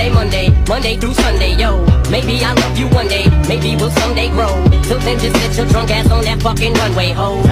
Sunday, Monday, Monday through Sunday, yo. Maybe I'll love you one day, maybe we'll someday grow. Till then, just sit your drunk ass on that fucking runway, ho.